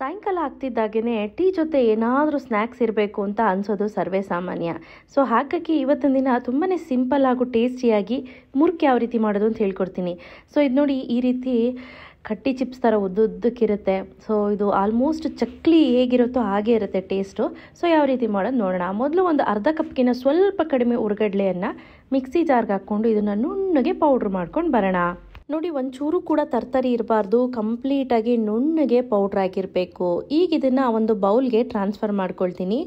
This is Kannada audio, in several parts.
ಸಾಯಂಕಾಲ ಆಗ್ತಿದ್ದಾಗೇ ಟೀ ಜೊತೆ ಏನಾದರೂ ಸ್ನ್ಯಾಕ್ಸ್ ಇರಬೇಕು ಅಂತ ಅನಿಸೋದು ಸರ್ವೇ ಸಾಮಾನ್ಯ. ಸೊ ಹಾಗಾಗಿ ಇವತ್ತಿನ ದಿನ ತುಂಬಾ ಸಿಂಪಲ್ ಹಾಗೂ ಟೇಸ್ಟಿಯಾಗಿ ಮುರ್ಕ್ ಯಾವ ರೀತಿ ಮಾಡೋದು ಅಂತ ಹೇಳ್ಕೊಡ್ತೀನಿ. ಸೊ ಇದು ನೋಡಿ ಈ ರೀತಿ ಕಟ್ಟಿ ಚಿಪ್ಸ್ ಥರ ಉದ್ದುದ್ದಕ್ಕಿರುತ್ತೆ. ಸೊ ಇದು ಆಲ್ಮೋಸ್ಟ್ ಚಕ್ಲಿ ಹೇಗಿರುತ್ತೋ ಹಾಗೆ ಇರುತ್ತೆ ಟೇಸ್ಟು ಸೊ ಯಾವ ರೀತಿ ಮಾಡೋದು ನೋಡೋಣ. ಮೊದಲು ಒಂದು ಅರ್ಧ ಕಪ್ಗಿನ ಸ್ವಲ್ಪ ಕಡಿಮೆ ಉರ್ಗಡ್ಲೆಯನ್ನು ಮಿಕ್ಸಿ ಜಾರ್ಗೆ ಹಾಕ್ಕೊಂಡು ಇದನ್ನು ನುಣ್ಣಗೆ ಪೌಡ್ರ್ ಮಾಡ್ಕೊಂಡು ಬರೋಣ. ನೋಡಿ, ಒಂಚೂರು ಕೂಡ ತರ್ತರಿ ಇರಬಾರ್ದು ಕಂಪ್ಲೀಟಾಗಿ ನುಣ್ಣಗೆ ಪೌಡ್ರ್ ಹಾಕಿರಬೇಕು. ಈಗ ಇದನ್ನು ಒಂದು ಬೌಲ್ಗೆ ಟ್ರಾನ್ಸ್ಫರ್ ಮಾಡ್ಕೊಳ್ತೀನಿ.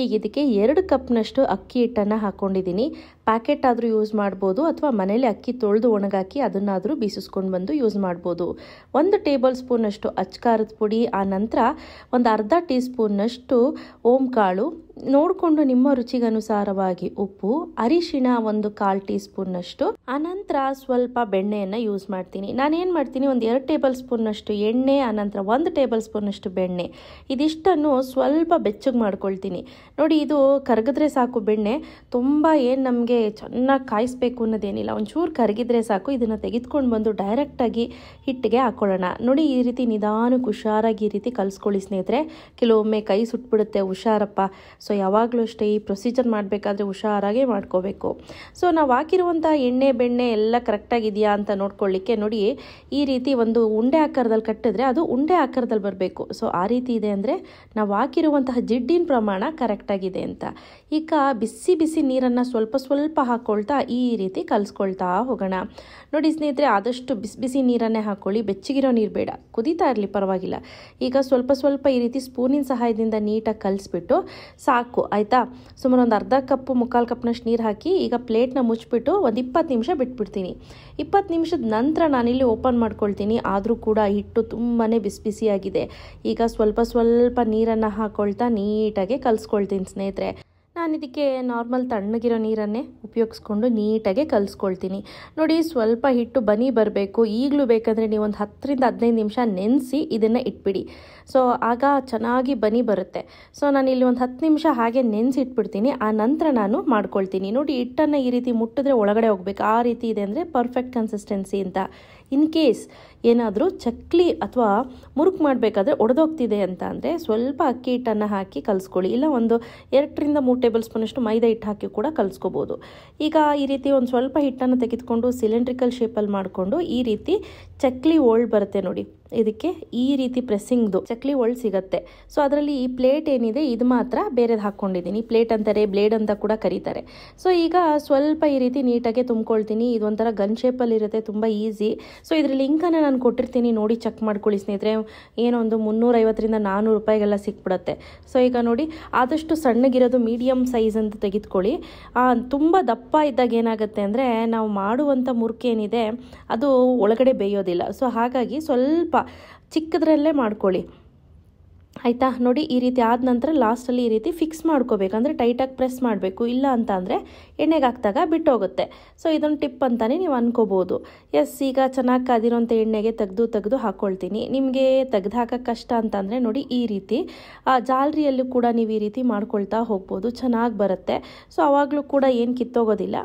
ಈಗ ಇದಕ್ಕೆ ಎರಡು ಕಪ್ನಷ್ಟು ಅಕ್ಕಿ ಹಿಟ್ಟನ್ನು ಹಾಕ್ಕೊಂಡಿದ್ದೀನಿ ಪ್ಯಾಕೆಟ್ ಆದರೂ ಯೂಸ್ ಮಾಡ್ಬೋದು, ಅಥವಾ ಮನೇಲಿ ಅಕ್ಕಿ ತೊಳೆದು ಒಣಗಾಕಿ ಅದನ್ನಾದರೂ ಬೀಸಿಸ್ಕೊಂಡು ಬಂದು ಯೂಸ್ ಮಾಡ್ಬೋದು. ಒಂದು ಟೇಬಲ್ ಸ್ಪೂನಷ್ಟು ಅಚ್ಕಾರದ ಪುಡಿ, ಆ ನಂತರ ಒಂದು ಅರ್ಧ ಟೀ ಸ್ಪೂನ್ನಷ್ಟು ಓಂ ಕಾಳು ನೋಡಿಕೊಂಡು ನಿಮ್ಮ ರುಚಿಗನುಸಾರವಾಗಿ ಉಪ್ಪು, ಅರಿಶಿಣ ಒಂದು ಕಾಲು ಟೀ ಸ್ಪೂನ್ನಷ್ಟು ಆನಂತರ ಸ್ವಲ್ಪ ಬೆಣ್ಣೆಯನ್ನು ಯೂಸ್ ಮಾಡ್ತೀನಿ. ನಾನೇನು ಮಾಡ್ತೀನಿ, ಒಂದು ಎರಡು ಟೇಬಲ್ ಸ್ಪೂನ್ನಷ್ಟು ಎಣ್ಣೆ ಆನಂತರ ಒಂದು ಟೇಬಲ್ ಸ್ಪೂನ್ನಷ್ಟು ಬೆಣ್ಣೆ. ಇದಿಷ್ಟನ್ನು ಸ್ವಲ್ಪ ಬೆಚ್ಚಗೆ ಮಾಡ್ಕೊಳ್ತೀನಿ. ನೋಡಿ, ಇದು ಕರಗಿದ್ರೆ ಸಾಕು ಬೆಣ್ಣೆ. ತುಂಬ ಏನು ನಮಗೆ ಚೆನ್ನಾಗಿ ಕಾಯಿಸ್ಬೇಕು ಅನ್ನೋದೇನಿಲ್ಲ. ಒಂಚೂರು ಕರಗಿದ್ರೆ ಸಾಕು. ಇದನ್ನು ತೆಗೆದುಕೊಂಡು ಬಂದು ಡೈರೆಕ್ಟಾಗಿ ಹಿಟ್ಟಿಗೆ ಹಾಕ್ಕೊಳ್ಳೋಣ ನೋಡಿ, ಈ ರೀತಿ ನಿಧಾನಕ್ಕೆ ಹುಷಾರಾಗಿ ಈ ರೀತಿ ಕಲಿಸ್ಕೊಳ್ಳಿ ಸ್ನೇಹಿತರೆ. ಕೆಲವೊಮ್ಮೆ ಕೈ ಸುಟ್ಬಿಡುತ್ತೆ, ಹುಷಾರಪ್ಪ. ಸೊ ಯಾವಾಗಲೂ ಅಷ್ಟೇ ಈ ಪ್ರೊಸೀಜರ್ ಮಾಡಬೇಕಾದ್ರೆ ಹುಷಾರಾಗೆ ಮಾಡ್ಕೋಬೇಕು. ಸೊ ನಾವು ಹಾಕಿರುವಂಥ ಎಣ್ಣೆ, ಬೆಣ್ಣೆ ಎಲ್ಲ ಕರೆಕ್ಟಾಗಿದೆಯಾ ಅಂತ ನೋಡ್ಕೊಳ್ಳಿಕ್ಕೆ ನೋಡಿ, ಈ ರೀತಿ ಒಂದು ಉಂಡೆ ಆಕಾರದಲ್ಲಿ ಕಟ್ಟಿದ್ರೆ ಅದು ಉಂಡೆ ಆಕಾರದಲ್ಲಿ ಬರಬೇಕು. ಸೊ ಆ ರೀತಿ ಇದೆ ಅಂದರೆ ನಾವು ಹಾಕಿರುವಂತಹ ಜಿಡ್ಡಿನ ಪ್ರಮಾಣ ಕರೆಕ್ಟಾಗಿದೆ ಅಂತ. ಈಗ ಬಿಸಿ ಬಿಸಿ ನೀರನ್ನು ಸ್ವಲ್ಪ ಸ್ವಲ್ಪ ಹಾಕ್ಕೊಳ್ತಾ ಈ ರೀತಿ ಕಲಿಸ್ಕೊಳ್ತಾ ಹೋಗೋಣ. ನೋಡಿ ಸ್ನೇಹಿತರೆ, ಆದಷ್ಟು ಬಿಸಿ ಬಿಸಿ ನೀರನ್ನೇ ಹಾಕ್ಕೊಳ್ಳಿ ಬೆಚ್ಚಗಿರೋ ನೀರು ಬೇಡ. ಕುದೀತಾ ಇರಲಿ ಪರವಾಗಿಲ್ಲ. ಈಗ ಸ್ವಲ್ಪ ಸ್ವಲ್ಪ ಈ ರೀತಿ ಸ್ಪೂನಿನ ಸಹಾಯದಿಂದ ನೀಟಾಗಿ ಕಲಿಸ್ಬಿಟ್ಟು ಸಾಕು, ಆಯಿತಾ? ಸುಮಾರು ಒಂದು ಅರ್ಧ ಕಪ್ಪು, ಮುಕ್ಕಾಲು ಕಪ್ನಷ್ಟು ನೀರು ಹಾಕಿ ಈಗ ಪ್ಲೇಟ್ನ ಮುಚ್ಚಿಬಿಟ್ಟು ಒಂದು ಇಪ್ಪತ್ತು ನಿಮಿಷ ಬಿಟ್ಬಿಡ್ತೀನಿ. ಇಪ್ಪತ್ತು ನಿಮಿಷದ ನಂತರ ನಾನಿಲ್ಲಿ ಓಪನ್ ಮಾಡ್ಕೊಳ್ತೀನಿ. ಆದರೂ ಕೂಡ ಹಿಟ್ಟು ತುಂಬಾ ಬಿಸಿ ಬಿಸಿಯಾಗಿದೆ. ಈಗ ಸ್ವಲ್ಪ ಸ್ವಲ್ಪ ನೀರನ್ನು ಹಾಕ್ಕೊಳ್ತಾ ನೀಟಾಗಿ ಕಲಿಸ್ಕೊಳ್ತೀನಿ ಸ್ನೇಹಿತರೆ. ನಾನು ಇದಕ್ಕೆ ನಾರ್ಮಲ್ ತಣ್ಣಗಿರೋ ನೀರನ್ನೇ ಉಪಯೋಗಿಸ್ಕೊಂಡು ನೀಟಾಗಿ ಕಲಿಸ್ಕೊಳ್ತೀನಿ. ನೋಡಿ, ಸ್ವಲ್ಪ ಹಿಟ್ಟು ಬನಿ ಬರಬೇಕು. ಈಗಲೂ ಬೇಕಂದರೆ ನೀವು ಒಂದು ಹತ್ತರಿಂದ ಹದಿನೈದು ನಿಮಿಷ ನೆನೆಸಿ ಇದನ್ನು ಇಟ್ಬಿಡಿ. ಸೊ, ಆಗ ಚೆನ್ನಾಗಿ ಬನಿ ಬರುತ್ತೆ. ಸೊ, ನಾನು ಇಲ್ಲಿ ಒಂದು ಹತ್ತು ನಿಮಿಷ ಹಾಗೆ ನೆನೆಸಿ ಇಟ್ಬಿಡ್ತೀನಿ. ಆ ನಂತರ ನಾನು ಮಾಡ್ಕೊಳ್ತೀನಿ. ನೋಡಿ, ಹಿಟ್ಟನ್ನು ಈ ರೀತಿ ಮುಟ್ಟಿದ್ರೆ ಒಳಗಡೆ ಹೋಗ್ಬೇಕು. ಆ ರೀತಿ ಇದೆ ಅಂದರೆ ಪರ್ಫೆಕ್ಟ್ ಕನ್ಸಿಸ್ಟೆನ್ಸಿ ಅಂತ. ಇನ್ ಕೇಸ್ ಏನಾದರೂ ಚಕ್ಲಿ ಅಥವಾ ಮುರುಕು ಮಾಡಬೇಕಾದ್ರೆ ಒಡೆದೋಗ್ತಿದೆ ಅಂತ ಅಂದರೆ ಸ್ವಲ್ಪ ಅಕ್ಕಿ ಹಿಟ್ಟನ್ನು ಹಾಕಿ ಕಲಿಸ್ಕೊಳ್ಳಿ. ಇಲ್ಲ, ಒಂದು ಎರಡರಿಂದ ಮೂರು ಟೇಬಲ್ ಸ್ಪೂನಷ್ಟು ಮೈದಾ ಹಿಟ್ಟು ಹಾಕಿ ಕೂಡ ಕಲಿಸ್ಕೋಬೋದು. ಈಗ ಈ ರೀತಿ ಒಂದು ಸ್ವಲ್ಪ ಹಿಟ್ಟನ್ನು ತೆಗೆದುಕೊಂಡು ಸಿಲಿಂಡ್ರಿಕಲ್ ಶೇಪಲ್ಲಿ ಮಾಡಿಕೊಂಡು ಈ ರೀತಿ ಚಕ್ಲಿ ಓಲ್ಡ್ ಬರುತ್ತೆ ನೋಡಿ. ಇದಕ್ಕೆ ಈ ರೀತಿ ಪ್ರೆಸ್ಸಿಂಗ್ದು ಚಕ್ಲಿ ಓಲ್ಡ್ ಸಿಗುತ್ತೆ. ಸೊ ಅದರಲ್ಲಿ ಈ ಪ್ಲೇಟ್ ಏನಿದೆ, ಇದು ಮಾತ್ರ ಬೇರೆದು ಹಾಕ್ಕೊಂಡಿದ್ದೀನಿ. ಪ್ಲೇಟ್ ಅಂತಾರೆ, ಬ್ಲೇಡ್ ಅಂತ ಕೂಡ ಕರೀತಾರೆ. ಸೊ ಈಗ ಸ್ವಲ್ಪ ಈ ರೀತಿ ನೀಟಾಗಿ ತುಂಬ್ಕೊಳ್ತೀನಿ. ಇದೊಂಥರ ಗನ್ ಶೇಪಲ್ಲಿ ಇರುತ್ತೆ, ತುಂಬ ಈಸಿ. ಸೊ ಇದ್ರ ಲಿಂಕನ್ನು ನಾನು ಕೊಟ್ಟಿರ್ತೀನಿ ನೋಡಿ, ಚೆಕ್ ಮಾಡ್ಕೊಳ್ಳಿ ಸ್ನೇಹಿತರೆ. ಏನೋ ಒಂದು ಮುನ್ನೂರೈವತ್ತರಿಂದ ನಾನ್ನೂರು ರೂಪಾಯಿಗೆಲ್ಲ ಸಿಕ್ಬಿಡುತ್ತೆ. ಸೊ ಈಗ ನೋಡಿ, ಆದಷ್ಟು ಸಣ್ಣಗಿರೋದು ಮೀಡಿಯಮ್ ಸೈಜ್ ಅಂತ ತೆಗೆದುಕೊಳ್ಳಿ. ತುಂಬ ದಪ್ಪ ಇದ್ದಾಗ ಏನಾಗುತ್ತೆ ಅಂದರೆ, ನಾವು ಮಾಡುವಂಥ ಮುರುಕೇನಿದೆ ಅದು ಒಳಗಡೆ ಬೇಯೋದಿಲ್ಲ ಸೊ ಹಾಗಾಗಿ ಸ್ವಲ್ಪ ಚಿಕ್ಕದ್ರಲ್ಲೇ ಮಾಡ್ಕೊಳ್ಳಿ. ಆಯಿತಾ? ನೋಡಿ, ಈ ರೀತಿ ಆದ ನಂತರ ಲಾಸ್ಟಲ್ಲಿ ಈ ರೀತಿ ಫಿಕ್ಸ್ ಮಾಡ್ಕೋಬೇಕು. ಅಂದರೆ ಟೈಟಾಗಿ ಪ್ರೆಸ್ ಮಾಡಬೇಕು. ಇಲ್ಲ ಅಂತ ಅಂದರೆ ಎಣ್ಣೆಗೆ ಹಾಕಿದಾಗ ಬಿಟ್ಟೋಗುತ್ತೆ. ಸೊ ಇದೊಂದು ಟಿಪ್ ಅಂತಲೇ ನೀವು ಅನ್ಕೋಬೋದು. ಎಸ್ ಈಗ ಚೆನ್ನಾಗಿ ಕಾದಿರೋಂಥ ಎಣ್ಣೆಗೆ ತೆಗೆದು ತೆಗೆದು ಹಾಕ್ಕೊಳ್ತೀನಿ ನಿಮಗೆ ತೆಗೆದು ಹಾಕೋಕ್ಕೆ ಕಷ್ಟ ಅಂತಂದರೆ ನೋಡಿ, ಈ ರೀತಿ ಜಾಲರಿಯಲ್ಲೂ ಕೂಡ ನೀವು ಈ ರೀತಿ ಮಾಡ್ಕೊಳ್ತಾ ಹೋಗ್ಬೋದು. ಚೆನ್ನಾಗಿ ಬರುತ್ತೆ. ಸೊ ಆವಾಗಲೂ ಕೂಡ ಏನು ಕಿತ್ತೋಗೋದಿಲ್ಲ.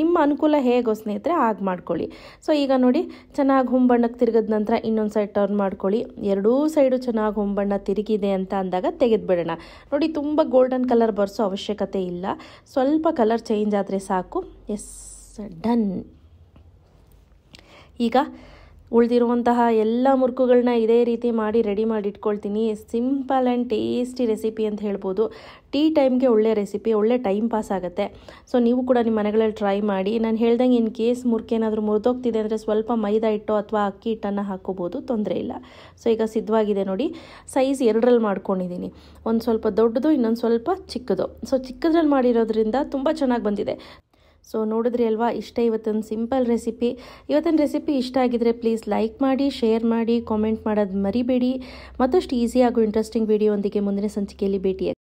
ನಿಮ್ಮ ಅನುಕೂಲ ಹೇಗೋ ಸ್ನೇಹಿತರೆ ಹಾಗೆ ಮಾಡ್ಕೊಳ್ಳಿ. ಸೊ ಈಗ ನೋಡಿ, ಚೆನ್ನಾಗಿ ಹುಂಬಣ್ಣಕ್ಕೆ ತಿರುಗಿದ ನಂತರ ಇನ್ನೊಂದು ಸೈಡ್ ಟರ್ನ್ ಮಾಡ್ಕೊಳ್ಳಿ. ಎರಡೂ ಸೈಡು ಚೆನ್ನಾಗಿ ಹೊಂಬಣ್ಣ ತಿರುಗಿದೆ ಅಂತ ಅಂದಾಗ ತೆಗೆದುಬಿಡೋಣ. ನೋಡಿ, ತುಂಬ ಗೋಲ್ಡನ್ ಕಲರ್ ಬರ್ಸೋ ಅವಶ್ಯಕತೆ ಇಲ್ಲ. ಸ್ವಲ್ಪ ಕಲರ್ ಚೇಂಜ್ ಆದರೆ ಸಾಕು. ಎಸ್ ಡನ್ ಈಗ ಉಳಿದಿರುವಂತಹ ಎಲ್ಲ ಮುರುಕುಗಳನ್ನ ಇದೇ ರೀತಿ ಮಾಡಿ ರೆಡಿ ಮಾಡಿ ಇಟ್ಕೊಳ್ತೀನಿ. ಸಿಂಪಲ್ ಆ್ಯಂಡ್ ಟೇಸ್ಟಿ ರೆಸಿಪಿ ಅಂತ ಹೇಳ್ಬೋದು. ಟೀ ಟೈಮ್ಗೆ ಒಳ್ಳೆ ರೆಸಿಪಿ ಒಳ್ಳೆ ಟೈಮ್ ಪಾಸ್ ಆಗುತ್ತೆ. ಸೊ ನೀವು ಕೂಡ ನಿಮ್ಮ ಮನೆಗಳಲ್ಲಿ ಟ್ರೈ ಮಾಡಿ. ನಾನು ಹೇಳ್ದಂಗೆ ಇನ್ ಕೇಸ್ ಮುರುಕೇನಾದರೂ ಮುರಿದೋಗ್ತಿದೆ ಅಂದರೆ ಸ್ವಲ್ಪ ಮೈದಾ ಹಿಟ್ಟು ಅಥವಾ ಅಕ್ಕಿ ಹಿಟ್ಟನ್ನು ಹಾಕೋಬೋದು ತೊಂದರೆ ಇಲ್ಲ. ಸೊ ಈಗ ಸಿದ್ಧವಾಗಿದೆ ನೋಡಿ. ಸೈಜ್ ಎರಡರಲ್ಲಿ ಮಾಡ್ಕೊಂಡಿದ್ದೀನಿ. ಒಂದು ಸ್ವಲ್ಪ ದೊಡ್ಡದು, ಇನ್ನೊಂದು ಸ್ವಲ್ಪ ಚಿಕ್ಕದು. ಸೊ ಚಿಕ್ಕದ್ರಲ್ಲಿ ಮಾಡಿರೋದ್ರಿಂದ ತುಂಬ ಚೆನ್ನಾಗಿ ಬಂದಿದೆ. ಸೊ ನೋಡಿದ್ರಿ ಅಲ್ವಾ? ಇಷ್ಟ ಇವತ್ತೊಂದು ಸಿಂಪಲ್ ರೆಸಿಪಿ ಇವತ್ತಿನ ರೆಸಿಪಿ ಇಷ್ಟ ಆಗಿದ್ರೆ ಪ್ಲೀಸ್ ಲೈಕ್ ಮಾಡಿ ಶೇರ್ ಮಾಡಿ ಕಾಮೆಂಟ್ ಮಾಡೋದು ಮರಿಬೇಡಿ. ಮತ್ತಷ್ಟು ಈಸಿ ಆಗೋ ಇಂಟ್ರೆಸ್ಟಿಂಗ್ ವಿಡಿಯೋ ಒಂದಿಗೆ ಮುಂದಿನ ಸಂಚಿಕೆಯಲ್ಲಿ ಭೇಟಿ